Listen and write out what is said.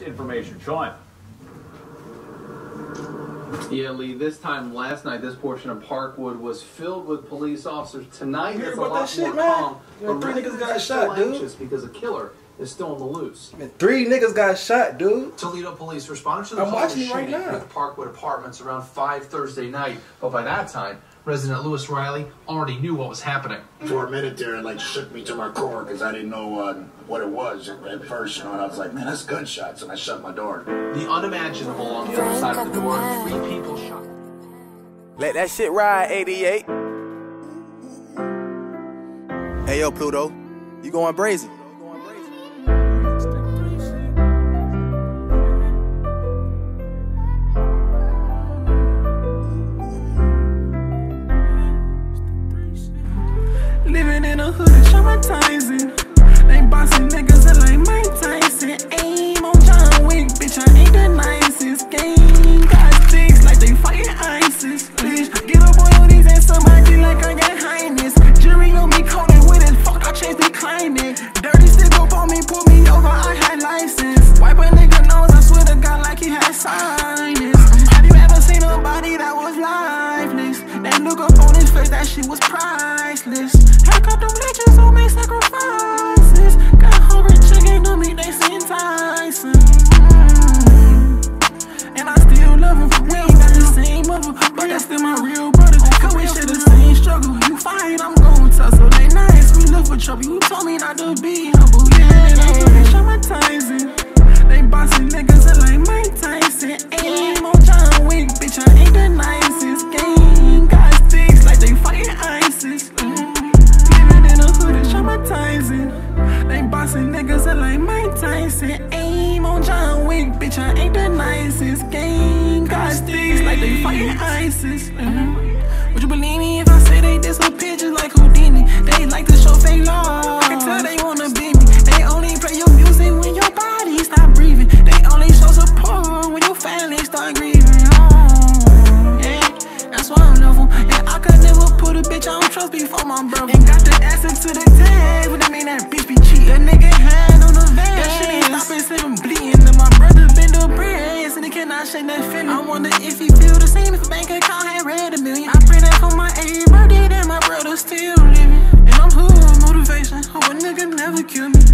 information. Sean. Yeah, Lee, this time last night, this portion of Parkwood was filled with police officers. Tonight, You heard it's a lot that shit, more man? calm. You know, three niggas got shot, dude. anxious because a killer is still on the loose. Man, three niggas got shot, dude. Toledo police responded to the I'm watching it right shooting now. at the Parkwood Apartments around 5 Thursday night, but by that time, resident Lewis Riley already knew what was happening. For a minute there, it like shook me to my core because I didn't know uh, what it was at, at first. You know, and I was like, man, that's gunshots, and I shut my door. The unimaginable on the other side of the door, three people shot. Let that shit ride, 88. Hey, yo, Pluto. You going brazen. Hood is traumatizing. They bossing niggas up like Mike Tyson. Aim on John Wick, bitch, I ain't the that shit was priceless. Haircut them bitches who make sacrifices. Got hungry chicken to me, they seem. Mm. And I still love him. We ain't got the same mother, but that's still my real Wick, bitch, I ain't the nicest. Gang got sticks like they fighting ISIS. Mm. Would you believe me if I say they disappear just like Houdini? They like to show fake love. I can tell they wanna be me. They only play your music when your body stop breathing. They only show support when your family start grieving. Oh, yeah, that's why I'm level. And I could never put a bitch I don't trust before my brother. And got the answer to the tag, that feeling. I wonder if he feel the same if a bank account had read a million. I pray that for my 80th birthday, that my brother still living. And I'm hood motivation. Hope a nigga never kill me.